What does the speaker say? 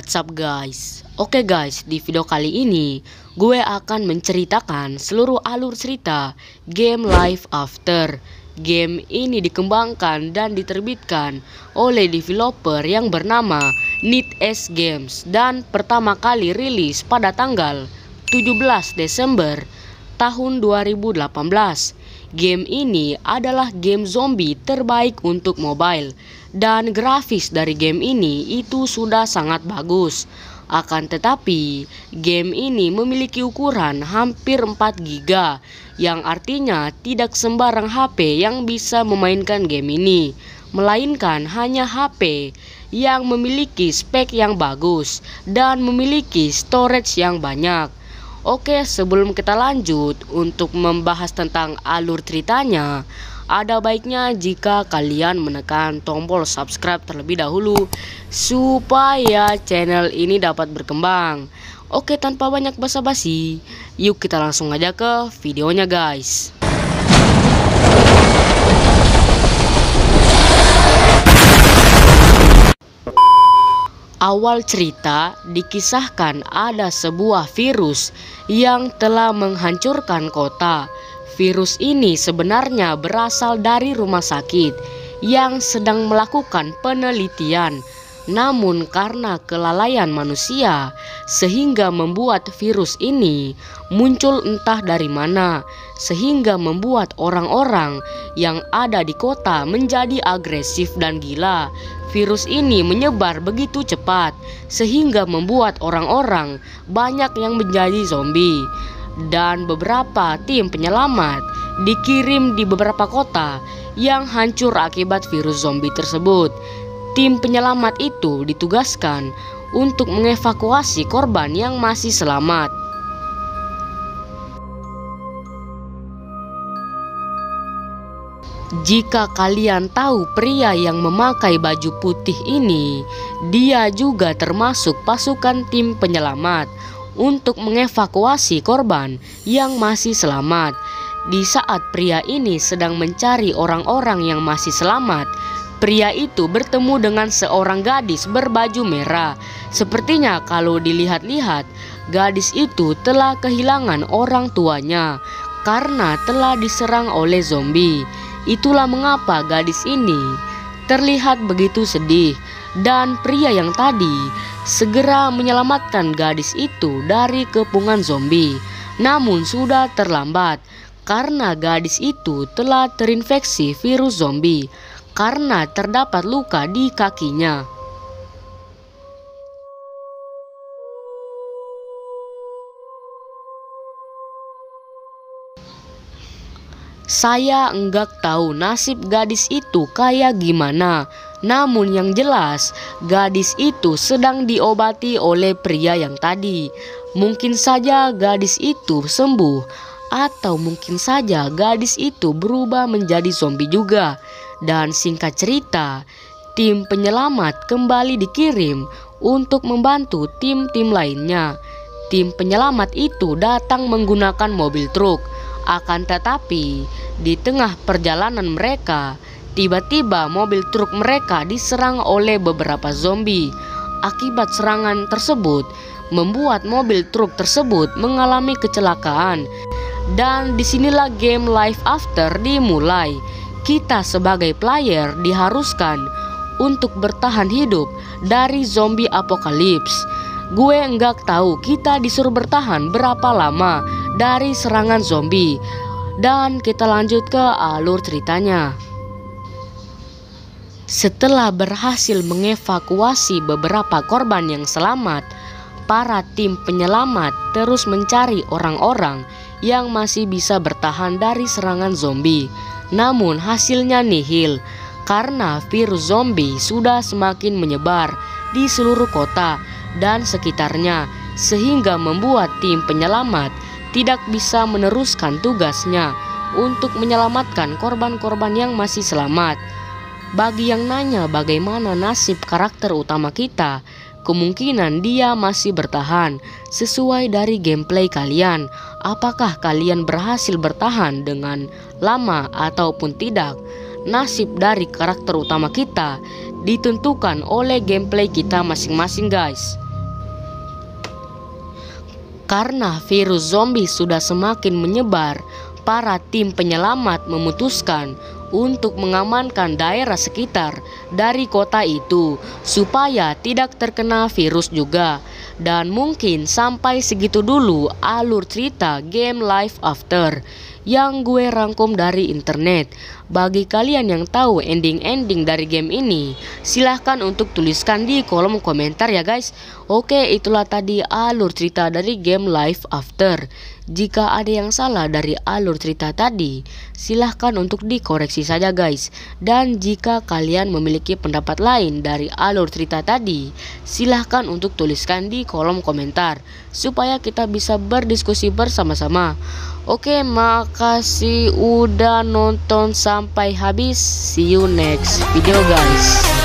What's guys? Oke guys, di video kali ini gue akan menceritakan seluruh alur cerita game Life After. Game ini dikembangkan dan diterbitkan oleh developer yang bernama NetEase Games dan pertama kali rilis pada tanggal 17 Desember tahun 2018. Game ini adalah game zombie terbaik untuk mobile dan grafis dari game ini itu sudah sangat bagus. Akan tetapi, game ini memiliki ukuran hampir 4 GB yang artinya tidak sembarang HP yang bisa memainkan game ini, melainkan hanya HP yang memiliki spek yang bagus dan memiliki storage yang banyak. Oke, sebelum kita lanjut untuk membahas tentang alur ceritanya, ada baiknya jika kalian menekan tombol subscribe terlebih dahulu supaya channel ini dapat berkembang. Oke, tanpa banyak basa-basi, yuk kita langsung aja ke videonya, guys. Awal cerita dikisahkan ada sebuah virus yang telah menghancurkan kota. Virus ini sebenarnya berasal dari rumah sakit yang sedang melakukan penelitian. Namun karena kelalaian manusia sehingga membuat virus ini muncul entah dari mana sehingga membuat orang-orang yang ada di kota menjadi agresif dan gila. Virus ini menyebar begitu cepat sehingga membuat orang-orang banyak yang menjadi zombie dan beberapa tim penyelamat dikirim di beberapa kota yang hancur akibat virus zombie tersebut. Tim penyelamat itu ditugaskan untuk mengevakuasi korban yang masih selamat. Jika kalian tahu pria yang memakai baju putih ini, dia juga termasuk pasukan tim penyelamat untuk mengevakuasi korban yang masih selamat. Di saat pria ini sedang mencari orang-orang yang masih selamat, pria itu bertemu dengan seorang gadis berbaju merah. Sepertinya kalau dilihat-lihat, gadis itu telah kehilangan orang tuanya karena telah diserang oleh zombie. Itulah mengapa gadis ini terlihat begitu sedih dan pria yang tadi segera menyelamatkan gadis itu dari kepungan zombie. Namun sudah terlambat karena gadis itu telah terinfeksi virus zombie karena terdapat luka di kakinya. Saya enggak tahu nasib gadis itu kayak gimana. Namun yang jelas, gadis itu sedang diobati oleh pria yang tadi. Mungkin saja gadis itu sembuh, atau mungkin saja gadis itu berubah menjadi zombie juga. Dan singkat cerita, tim penyelamat kembali dikirim untuk membantu tim-tim lainnya. Tim penyelamat itu datang menggunakan mobil truk akan tetapi, di tengah perjalanan mereka, tiba-tiba mobil truk mereka diserang oleh beberapa zombie. Akibat serangan tersebut, membuat mobil truk tersebut mengalami kecelakaan. Dan di sinilah game Life After dimulai. Kita sebagai player diharuskan untuk bertahan hidup dari zombie apokalips. Gue enggak tahu kita disuruh bertahan berapa lama dari serangan zombie. Dan kita lanjut ke alur ceritanya. Setelah berhasil mengevakuasi beberapa korban yang selamat, para tim penyelamat terus mencari orang-orang yang masih bisa bertahan dari serangan zombie. Namun hasilnya nihil karena virus zombie sudah semakin menyebar di seluruh kota dan sekitarnya sehingga membuat tim penyelamat tidak bisa meneruskan tugasnya untuk menyelamatkan korban-korban yang masih selamat. Bagi yang nanya bagaimana nasib karakter utama kita, kemungkinan dia masih bertahan sesuai dari gameplay kalian. Apakah kalian berhasil bertahan dengan lama ataupun tidak? Nasib dari karakter utama kita ditentukan oleh gameplay kita masing-masing guys. Karena virus zombie sudah semakin menyebar, para tim penyelamat memutuskan untuk mengamankan daerah sekitar dari kota itu supaya tidak terkena virus juga. Dan mungkin sampai segitu dulu alur cerita game Life After yang gue rangkum dari internet. Bagi kalian yang tahu ending-ending dari game ini, silahkan untuk tuliskan di kolom komentar ya guys. Oke, itulah tadi alur cerita dari game Life After. Jika ada yang salah dari alur cerita tadi, silahkan untuk dikoreksi saja guys. Dan jika kalian memiliki pendapat lain dari alur cerita tadi, silahkan untuk tuliskan di kolom komentar supaya kita bisa berdiskusi bersama-sama. Oke, makasih udah nonton sampai habis. See you next video guys.